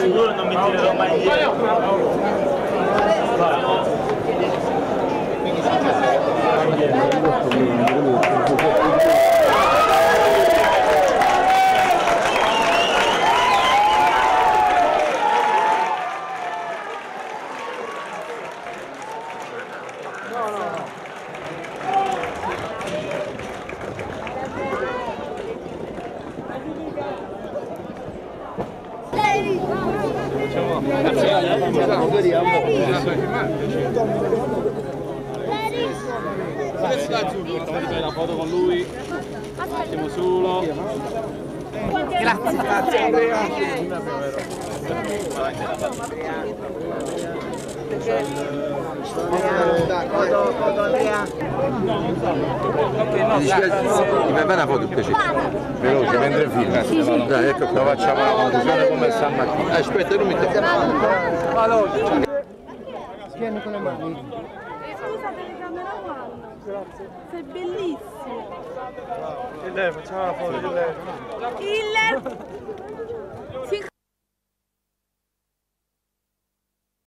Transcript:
sicuro non mi tirerò mai indietro. Fai una foto con lui. Un attimo solo. Mi fai una foto piacere? Veloce, mentre filma. Dai, ecco qua facciamo la conclusione come stamattina. Aspetta, non mi Vieni con le mani. Scusa per il cameraman. Grazie. Sei bellissimo. E lei facciamo la foto di lei. Il